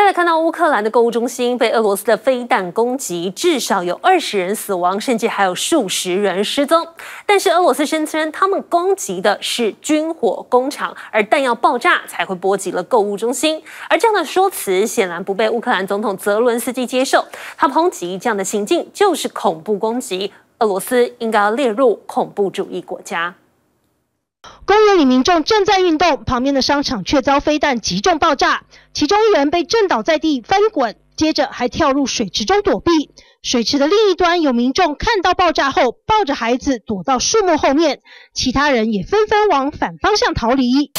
再来看到乌克兰的购物中心被俄罗斯的飞弹攻击，至少有二十人死亡，甚至还有数十人失踪。但是俄罗斯声称，他们攻击的是军火工厂，而弹药爆炸才会波及了购物中心。而这样的说辞显然不被乌克兰总统泽伦斯基接受，他抨击这样的行径就是恐怖攻击，俄罗斯应该要列入恐怖主义国家。公园里民众正在运动，旁边的商场却遭飞弹击中爆炸，其中一人被震倒在地翻滚，接着还跳入水池中躲避。水池的另一端有民众看到爆炸后，抱着孩子躲到树木后面，其他人也纷纷往反方向逃离。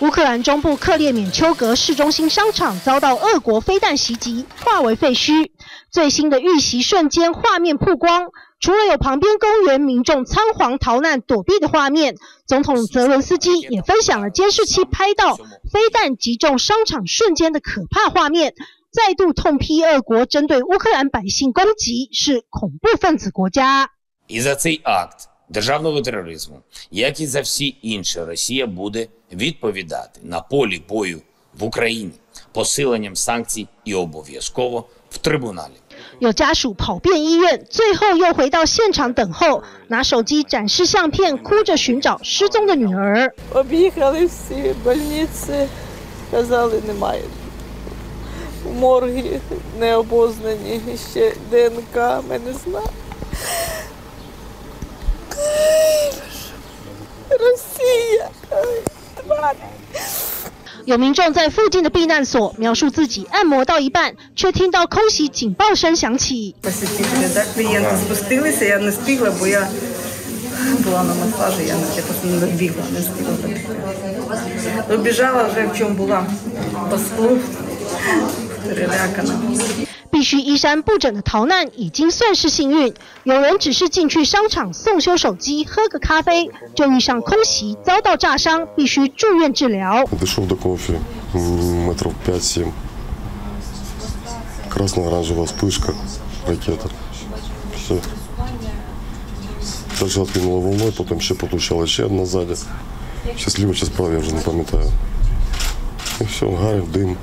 乌克兰中部克列缅丘格市中心商场遭到俄国飞弹袭击，化为废墟。最新的遇袭瞬间画面曝光。除了有旁边公园民众仓皇逃难躲避的画面，总统泽伦斯基也分享了监视器拍到飞弹击中商场瞬间的可怕画面，再度痛批俄国针对乌克兰百姓攻击是恐怖分子国家。І за цей акт державного тероризму, як і за всі інші, Росія буде відповідати на полі бою в Україні посиленням санкцій і обов'язково в трибуналі. 有家属跑遍医院，最后又回到现场等候，拿手机展示相片，哭着寻找失踪的女儿。Об'їхали всі больниці, казали, немає. Морги не обознані, ще ДНК, ми не знаємо. Росія! Тварь! 有民众在附近的避难所描述自己按摩到一半，却听到空袭警报声响起。Посетителі, так, клієнти спустилися, я не встигла, бо я була на масажі, я, я просто не добігла, не встигла добігти. Добіжала вже в чому була, по склу, перелякана. 必须衣衫不整的逃难已经算是幸运，有人只是进去商场送修手机、喝个咖啡，就遇上空袭，遭到炸伤，必须住院治疗。 Дійшов до кофі м, метрів 5-7. Красно-оранжева вспишка, ракета. Все. Далі відкинуло волною, потім ще потучала ще одна ззаді. Щасливо чи справа, я вже не пам'ятаю. І все, гарів, дим.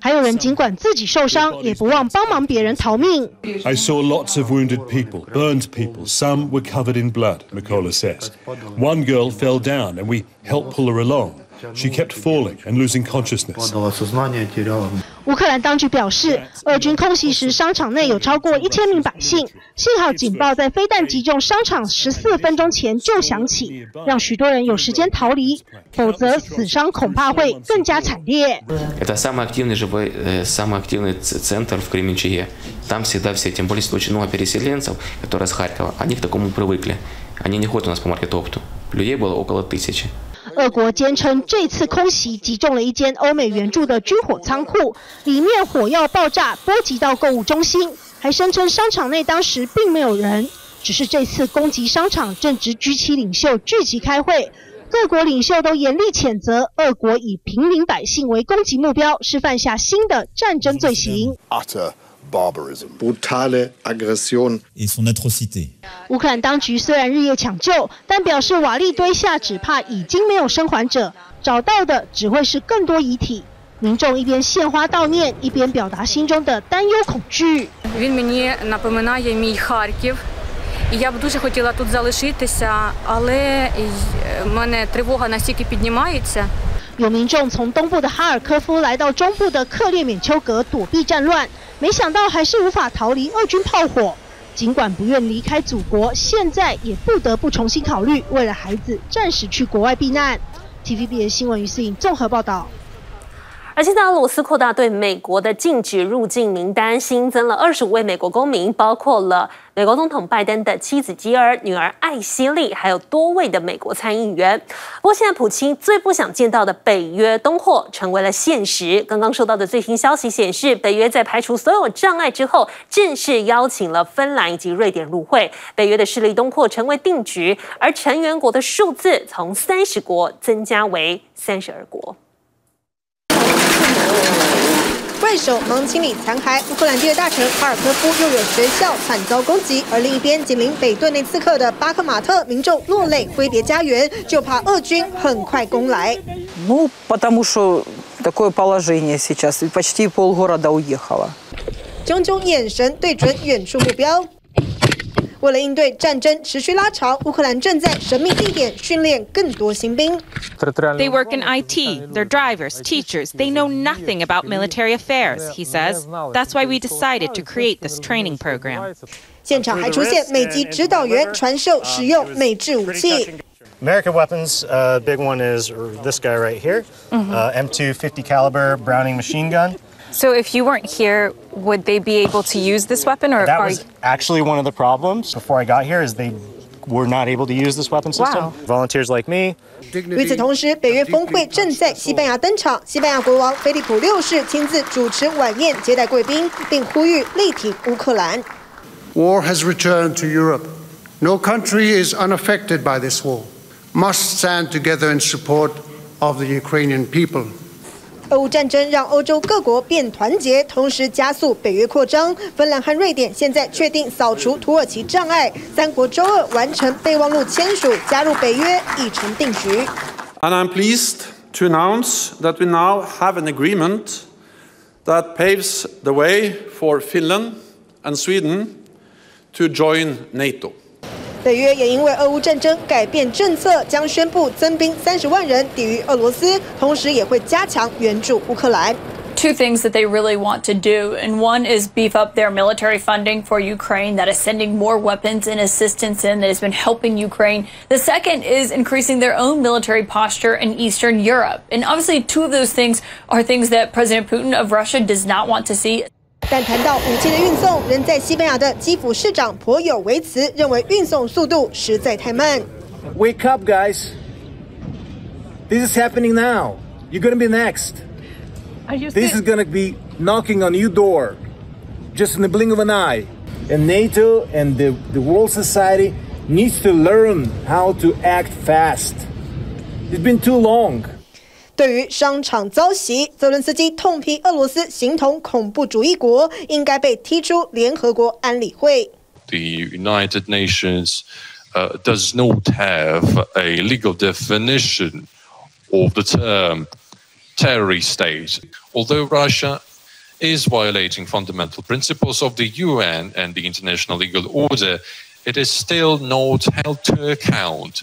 还有人尽管自己受伤，也不忘帮忙别人逃命。 I saw lots of wounded people, burned people. Some were covered in blood, Mikola says. One girl fell down and we helped pull her along. She kept falling and losing consciousness. Падала сознание, теряла 乌克兰当局表示，俄军空袭时，商场内有超过一千名百姓。幸好警报在飞弹击中商场十四分钟前就响起，让许多人有时间逃离，否则死伤恐怕会更加惨烈。 Это самый активный живой, э, самый активный ц- центр в Кременчуге. Там всегда все, тем более если очень много переселенцев, которые с Харькова, они к такому привыкли. Они не ходят у нас по маркетопту. Людей было около тысячи. 俄国坚称，这次空袭击中了一间欧美援助的军火仓库，里面火药爆炸，波及到购物中心，还声称商场内当时并没有人，只是这次攻击商场正值 G7 领袖聚集开会，各国领袖都严厉谴责俄国以平民百姓为攻击目标，是犯下新的战争罪行。barbarism. brutale Aggression et son atrocité. 乌克兰当局虽然日夜抢救，但表示瓦砾堆下只怕已经没有生还者，找到的只会是更多遗体。民众一边献花悼念，一边表达心中的担忧恐惧。 Він мені напоминає мій Харків. І я б дуже хотіла тут залишитися, але й- в мене тривога настільки піднімається. 有民众从东部的哈尔科夫来到中部的克列缅丘格躲避战乱，没想到还是无法逃离俄军炮火。尽管不愿离开祖国，现在也不得不重新考虑为了孩子暂时去国外避难。TVB 的新闻于思颖综合报道。而现在，俄罗斯扩大对美国的禁止入境名单，新增了二十五位美国公民，包括了美国总统拜登的妻子吉尔、女儿艾希莉，还有多位的美国参议员。不过，现在普京最不想见到的北约东扩成为了现实。刚刚收到的最新消息显示，北约在排除所有障碍之后，正式邀请了芬兰以及瑞典入会，北约的势力东扩成为定局，而成员国的数字从三十国增加为三十二国。外 快手忙清理残骸。乌克兰第二大城哈尔科夫又有学校惨遭攻击，而另一边紧邻北顿内刺客的巴克马特民众落泪挥别家园，就怕俄军很快攻来。Ну, потому что такое положение сейчас, и почти полгорода уехало. 炯炯眼神对准远处目标。 为了应对战争持续拉长，乌克兰正在神秘地点训练更多新兵。They work in IT, they're drivers, teachers, they know nothing about military affairs, he says. That's why we decided to create this training program. 现场还出现美籍指导员传授使用美制武器。American weapons, uh, big one is this guy right here, uh, M250 caliber Browning machine gun. So if you weren't here, would they be able to use this weapon, or That are was actually one of the problems before I got here is they were not able to use this weapon system. Wow. Volunteers like me. 与此同时，北约峰会正在西班牙登场，西班牙国王菲利普六世亲自主持晚宴接待贵宾，并呼吁力挺乌克兰。 War has returned to Europe. No country is unaffected by this war. Must stand together in support of the Ukrainian people. 俄乌战争让欧洲各国变团结，同时加速北约扩张。芬兰和瑞典现在确定扫除土耳其障碍，三国周二完成备忘录签署，加入北约已成定局。 And I'm pleased to announce that we now have an agreement that paves the way for Finland and Sweden to join NATO. 北约也因为俄乌战争改变政策，将宣布增兵三十万人抵御俄罗斯，同时也会加强援助乌克兰。 two things that they really want to do. And one is beef up their military funding for Ukraine that is sending more weapons and assistance in that has been helping Ukraine. The second is increasing their own military posture in Eastern Europe. And obviously, two of those things are things that President Putin of Russia does not want to see. 但谈到武器的运送，仍在西班牙的基辅市长颇有微词，认为运送速度实在太慢。 Wake up, guys. This is happening now. You're going to be next. This is going to be knocking on your door just in the blink of an eye. And NATO and the, the world society needs to learn how to act fast. It's been too long. 对于商场遭袭，泽伦斯基痛批俄罗斯形同恐怖主义国，应该被踢出联合国安理会。 The United Nations uh, does not have a legal definition of the term terrorist state. Although Russia is violating fundamental principles of the UN and the international legal order, it is still not held to account.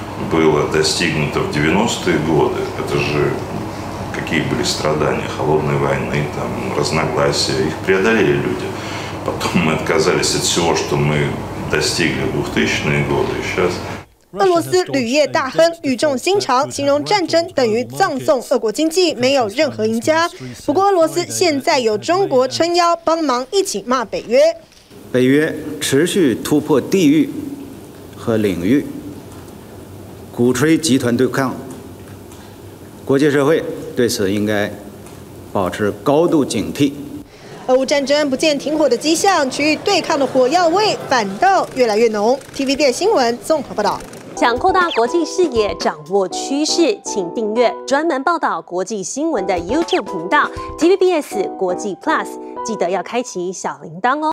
было достигнуто в 90-е годы. Это же какие были страдания холодной войны, там, разногласия. Их преодолели люди. Потом мы отказались от всего, что мы достигли в 2000-е годы. И сейчас 俄罗斯铝业大亨语重心长，形容战争等于葬送俄国经济，没有任何赢家。不过，俄罗斯现在有中国撑腰，帮忙一起骂北约。北约持续突破地域和领域， 鼓吹集团对抗，国际社会对此应该保持高度警惕。俄乌战争不见停火的迹象，区域对抗的火药味反倒越来越浓。TVB 新闻综合报道。想扩大国际视野，掌握趋势，请订阅专门报道国际新闻的 YouTube 频道 TVBS 国际 Plus，记得要开启小铃铛哦。